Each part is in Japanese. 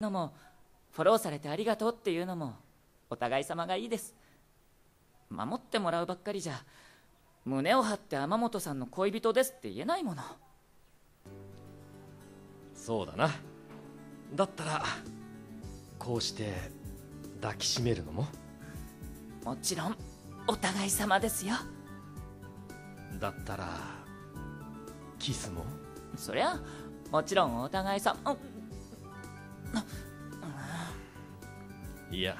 のもフォローされてありがとうっていうのもお互い様がいいです。守ってもらうばっかりじゃ胸を張って天本さんの恋人ですって言えないもの。そうだな。だったらこうして抱きしめるのも？もちろんお互い様ですよ。だったらキスも？そりゃもちろんお互い様いや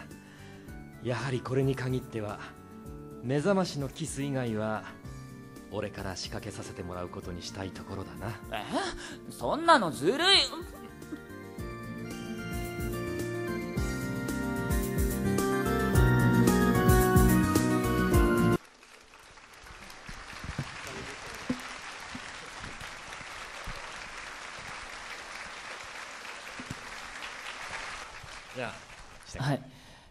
やはりこれに限っては目覚ましのキス以外は俺から仕掛けさせてもらうことにしたいところだな。え？そんなのずるい。じゃあはい。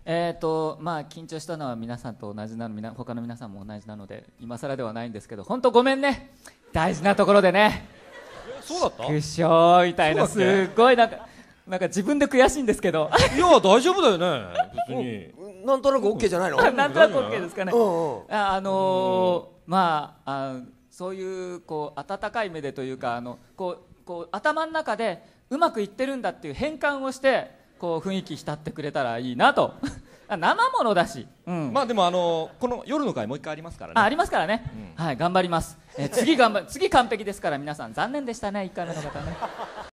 えーとまあ、緊張したのは皆さんと同じなのみな他の皆さんも同じなので今更ではないんですけど本当ごめんね。大事なところでね。そうだった？苦笑みたいなすっごいなんかなんか自分で悔しいんですけど。いや大丈夫だよね別に。なんとなく OK じゃないの？なんとなく OK ですかね。うんうん。ああのーまああそういうこう温かい目でというかあのこうこう頭の中でうまくいってるんだっていう変換をしてこう雰囲気浸ってくれたらいいなと。あ生ものだし、うん。まあでもあのこの夜の会もう一回ありますからね。あありますからね、はい頑張ります、えー次頑張次完璧ですから皆さん残念でしたね1回目の方ね